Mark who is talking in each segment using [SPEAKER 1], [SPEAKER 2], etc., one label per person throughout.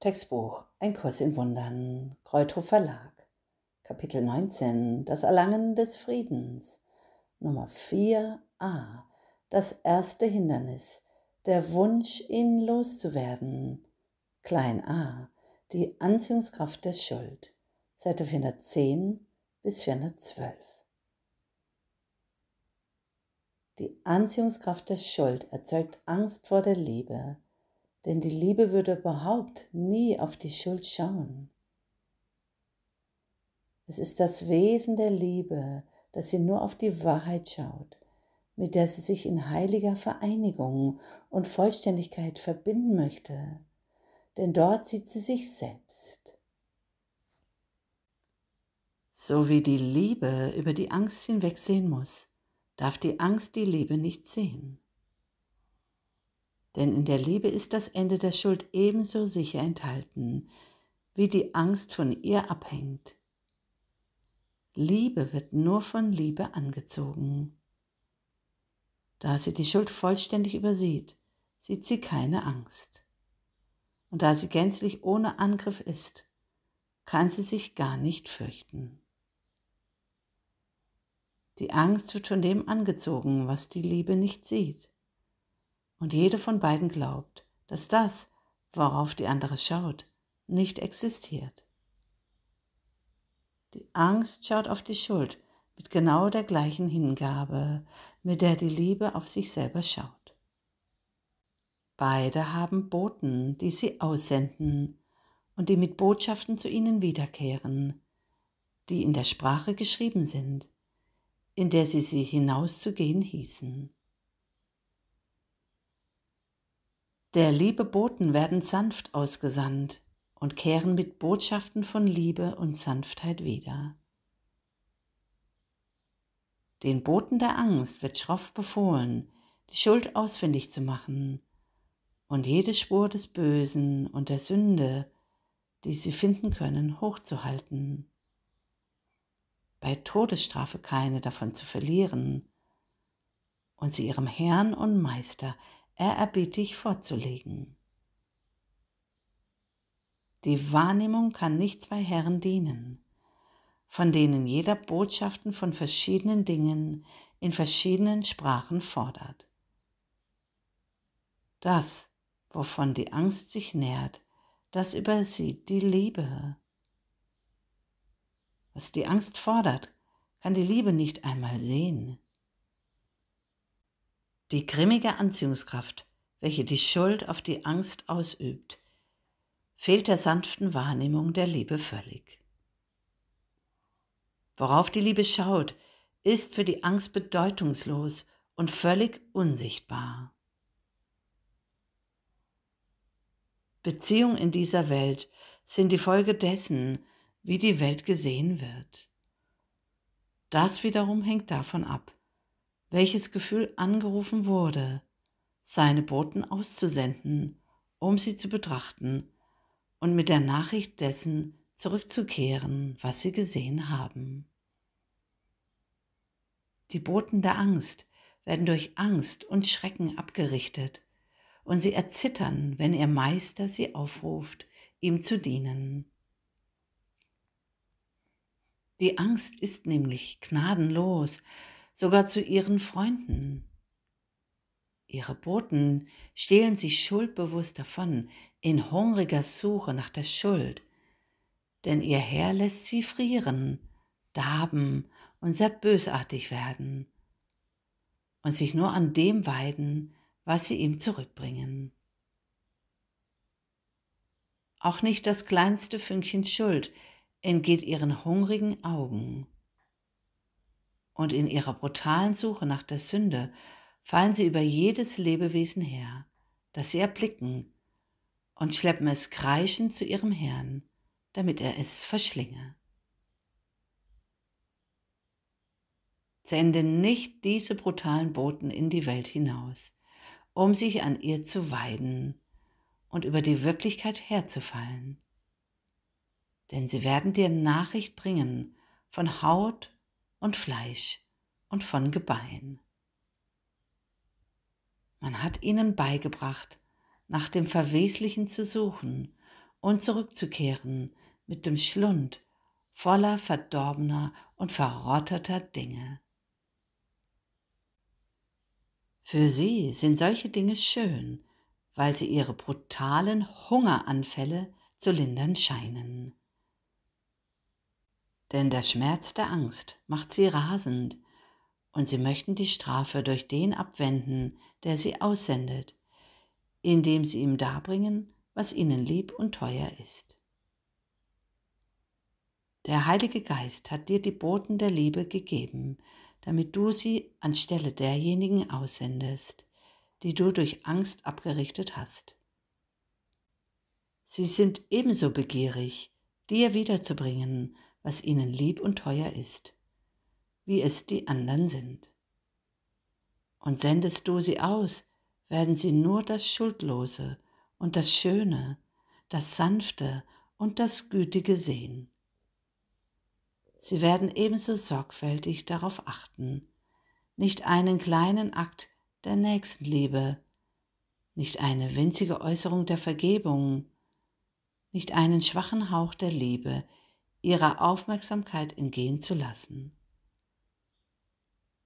[SPEAKER 1] Textbuch Ein Kurs in Wundern, Kreuthof Verlag. Kapitel 19 Das Erlangen des Friedens. Nummer 4a Das erste Hindernis. Der Wunsch, ihn loszuwerden. Klein a. Die Anziehungskraft der Schuld. Seite 410 bis 412. Die Anziehungskraft der Schuld erzeugt Angst vor der Liebe denn die Liebe würde überhaupt nie auf die Schuld schauen. Es ist das Wesen der Liebe, dass sie nur auf die Wahrheit schaut, mit der sie sich in heiliger Vereinigung und Vollständigkeit verbinden möchte, denn dort sieht sie sich selbst. So wie die Liebe über die Angst hinwegsehen muss, darf die Angst die Liebe nicht sehen denn in der Liebe ist das Ende der Schuld ebenso sicher enthalten, wie die Angst von ihr abhängt. Liebe wird nur von Liebe angezogen. Da sie die Schuld vollständig übersieht, sieht sie keine Angst. Und da sie gänzlich ohne Angriff ist, kann sie sich gar nicht fürchten. Die Angst wird von dem angezogen, was die Liebe nicht sieht. Und jede von beiden glaubt, dass das, worauf die andere schaut, nicht existiert. Die Angst schaut auf die Schuld mit genau der gleichen Hingabe, mit der die Liebe auf sich selber schaut. Beide haben Boten, die sie aussenden und die mit Botschaften zu ihnen wiederkehren, die in der Sprache geschrieben sind, in der sie sie hinauszugehen hießen. Der Liebe Boten werden sanft ausgesandt und kehren mit Botschaften von Liebe und Sanftheit wieder. Den Boten der Angst wird schroff befohlen, die Schuld ausfindig zu machen und jede Spur des Bösen und der Sünde, die sie finden können, hochzuhalten. Bei Todesstrafe keine davon zu verlieren und sie ihrem Herrn und Meister ehrerbietig vorzulegen. Die Wahrnehmung kann nicht zwei Herren dienen, von denen jeder Botschaften von verschiedenen Dingen in verschiedenen Sprachen fordert. Das, wovon die Angst sich nährt, das übersieht die Liebe. Was die Angst fordert, kann die Liebe nicht einmal sehen. Die grimmige Anziehungskraft, welche die Schuld auf die Angst ausübt, fehlt der sanften Wahrnehmung der Liebe völlig. Worauf die Liebe schaut, ist für die Angst bedeutungslos und völlig unsichtbar. Beziehungen in dieser Welt sind die Folge dessen, wie die Welt gesehen wird. Das wiederum hängt davon ab, welches Gefühl angerufen wurde, seine Boten auszusenden, um sie zu betrachten und mit der Nachricht dessen zurückzukehren, was sie gesehen haben. Die Boten der Angst werden durch Angst und Schrecken abgerichtet, und sie erzittern, wenn ihr Meister sie aufruft, ihm zu dienen. Die Angst ist nämlich gnadenlos, sogar zu ihren Freunden. Ihre Boten stehlen sie schuldbewusst davon, in hungriger Suche nach der Schuld, denn ihr Herr lässt sie frieren, darben und sehr bösartig werden und sich nur an dem weiden, was sie ihm zurückbringen. Auch nicht das kleinste Fünkchen Schuld entgeht ihren hungrigen Augen und in ihrer brutalen Suche nach der Sünde fallen sie über jedes Lebewesen her, das sie erblicken, und schleppen es kreischend zu ihrem Herrn, damit er es verschlinge. Sende nicht diese brutalen Boten in die Welt hinaus, um sich an ihr zu weiden und über die Wirklichkeit herzufallen. Denn sie werden dir Nachricht bringen von Haut und Fleisch und von Gebein. Man hat ihnen beigebracht, nach dem Verweslichen zu suchen und zurückzukehren mit dem Schlund voller verdorbener und verrotteter Dinge. Für sie sind solche Dinge schön, weil sie ihre brutalen Hungeranfälle zu lindern scheinen. Denn der Schmerz der Angst macht sie rasend, und sie möchten die Strafe durch den abwenden, der sie aussendet, indem sie ihm darbringen, was ihnen lieb und teuer ist. Der Heilige Geist hat dir die Boten der Liebe gegeben, damit du sie anstelle derjenigen aussendest, die du durch Angst abgerichtet hast. Sie sind ebenso begierig, dir wiederzubringen, was ihnen lieb und teuer ist, wie es die anderen sind. Und sendest du sie aus, werden sie nur das Schuldlose und das Schöne, das Sanfte und das Gütige sehen. Sie werden ebenso sorgfältig darauf achten, nicht einen kleinen Akt der Nächstenliebe, nicht eine winzige Äußerung der Vergebung, nicht einen schwachen Hauch der Liebe ihrer Aufmerksamkeit entgehen zu lassen.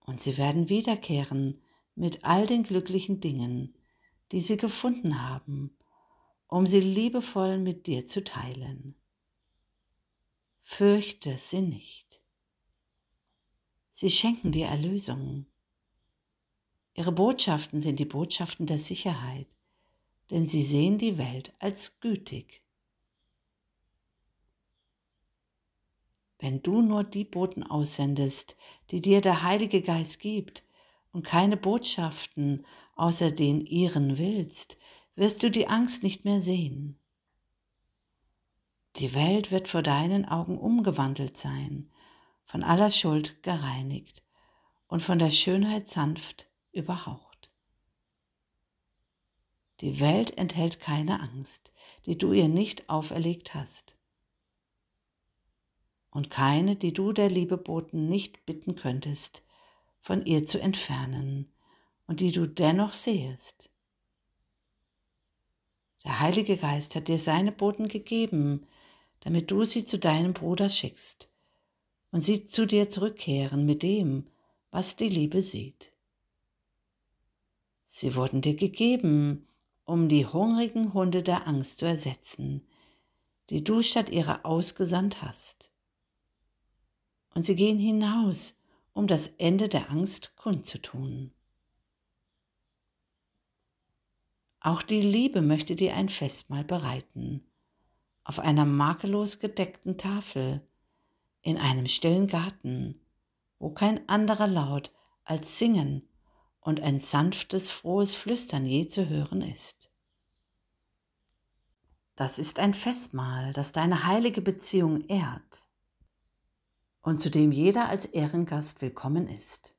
[SPEAKER 1] Und sie werden wiederkehren mit all den glücklichen Dingen, die sie gefunden haben, um sie liebevoll mit dir zu teilen. Fürchte sie nicht. Sie schenken dir Erlösung. Ihre Botschaften sind die Botschaften der Sicherheit, denn sie sehen die Welt als gütig. Wenn du nur die Boten aussendest, die dir der Heilige Geist gibt, und keine Botschaften außer den ihren willst, wirst du die Angst nicht mehr sehen. Die Welt wird vor deinen Augen umgewandelt sein, von aller Schuld gereinigt und von der Schönheit sanft überhaucht. Die Welt enthält keine Angst, die du ihr nicht auferlegt hast. Und keine, die du der Liebe boten nicht bitten könntest, von ihr zu entfernen und die du dennoch sehest. Der Heilige Geist hat dir seine Boten gegeben, damit du sie zu deinem Bruder schickst und sie zu dir zurückkehren mit dem, was die Liebe sieht. Sie wurden dir gegeben, um die hungrigen Hunde der Angst zu ersetzen, die du statt ihrer ausgesandt hast. Und sie gehen hinaus, um das Ende der Angst kundzutun. Auch die Liebe möchte dir ein Festmahl bereiten, auf einer makellos gedeckten Tafel, in einem stillen Garten, wo kein anderer Laut als Singen und ein sanftes, frohes Flüstern je zu hören ist. Das ist ein Festmahl, das deine heilige Beziehung ehrt und zu dem jeder als Ehrengast willkommen ist.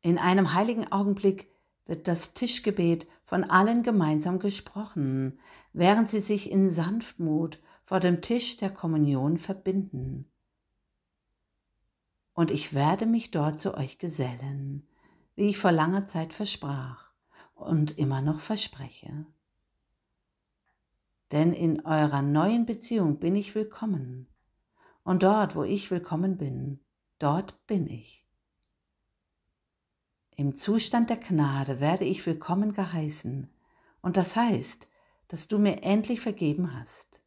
[SPEAKER 1] In einem heiligen Augenblick wird das Tischgebet von allen gemeinsam gesprochen, während sie sich in Sanftmut vor dem Tisch der Kommunion verbinden. Und ich werde mich dort zu euch gesellen, wie ich vor langer Zeit versprach und immer noch verspreche. Denn in eurer neuen Beziehung bin ich willkommen und dort, wo ich willkommen bin, dort bin ich. Im Zustand der Gnade werde ich willkommen geheißen, und das heißt, dass du mir endlich vergeben hast.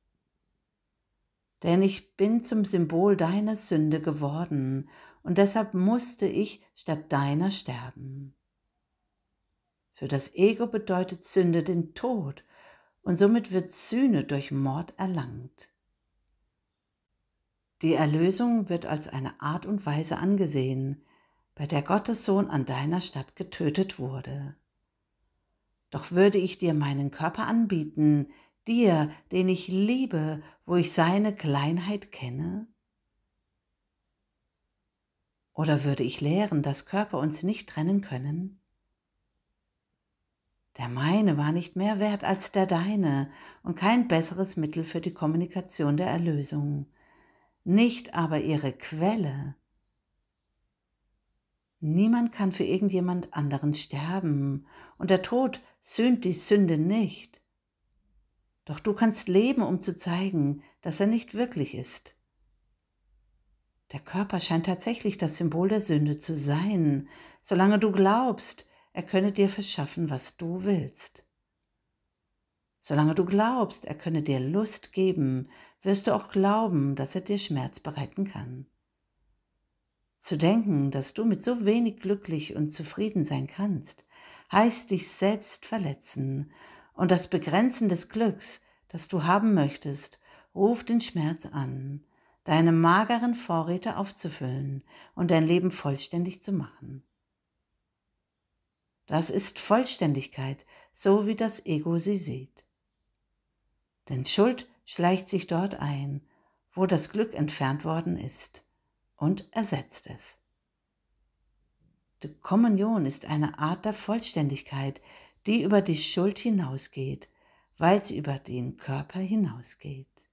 [SPEAKER 1] Denn ich bin zum Symbol deiner Sünde geworden, und deshalb musste ich statt deiner sterben. Für das Ego bedeutet Sünde den Tod, und somit wird Sühne durch Mord erlangt. Die Erlösung wird als eine Art und Weise angesehen, bei der Gottes Sohn an deiner Stadt getötet wurde. Doch würde ich dir meinen Körper anbieten, dir, den ich liebe, wo ich seine Kleinheit kenne? Oder würde ich lehren, dass Körper uns nicht trennen können? Der meine war nicht mehr wert als der deine und kein besseres Mittel für die Kommunikation der Erlösung nicht aber ihre Quelle. Niemand kann für irgendjemand anderen sterben, und der Tod sühnt die Sünde nicht. Doch du kannst leben, um zu zeigen, dass er nicht wirklich ist. Der Körper scheint tatsächlich das Symbol der Sünde zu sein, solange du glaubst, er könne dir verschaffen, was du willst. Solange du glaubst, er könne dir Lust geben, wirst du auch glauben, dass er dir Schmerz bereiten kann. Zu denken, dass du mit so wenig glücklich und zufrieden sein kannst, heißt dich selbst verletzen, und das Begrenzen des Glücks, das du haben möchtest, ruft den Schmerz an, deine mageren Vorräte aufzufüllen und dein Leben vollständig zu machen. Das ist Vollständigkeit, so wie das Ego sie sieht. Denn Schuld schleicht sich dort ein, wo das Glück entfernt worden ist, und ersetzt es. Die Kommunion ist eine Art der Vollständigkeit, die über die Schuld hinausgeht, weil sie über den Körper hinausgeht.